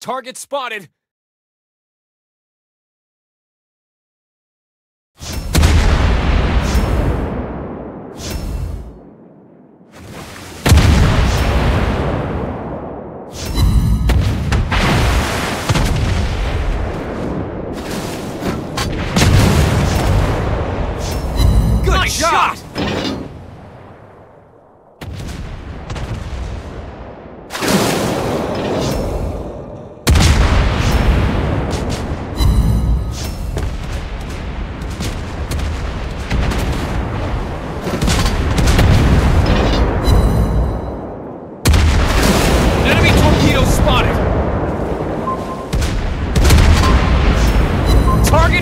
Target spotted. Good nice shot! shot.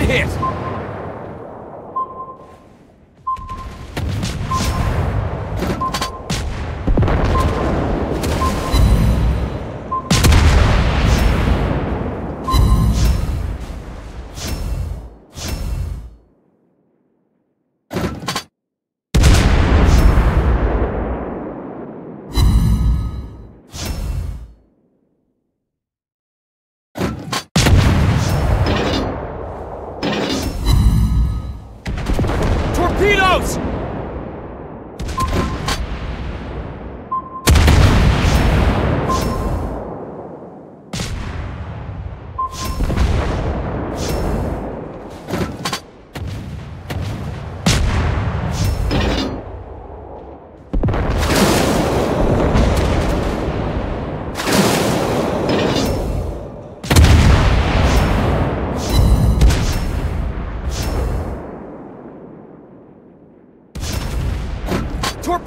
Hit! Torpedoes!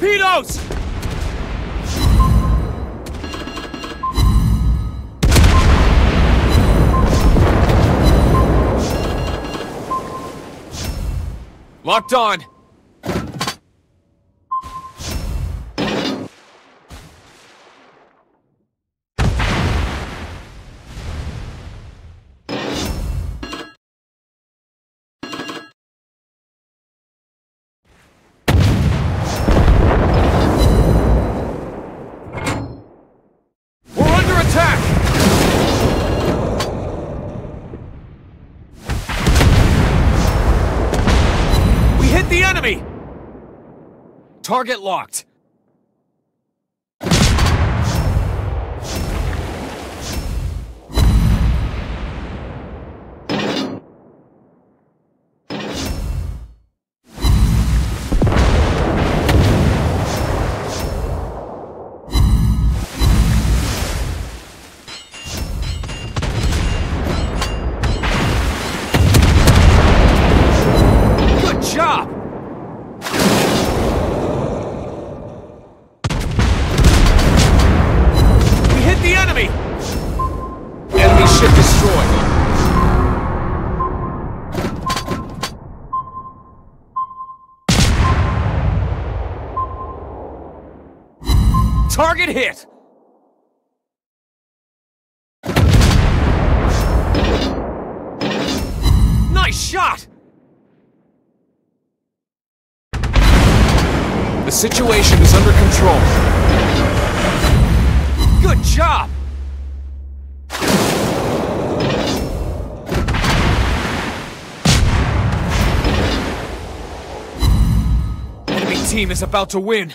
Torpedoes! Locked on. Attack! We hit the enemy! Target locked. Destroyed. Target hit! Nice shot! The situation is under control. Good job! Team is about to win.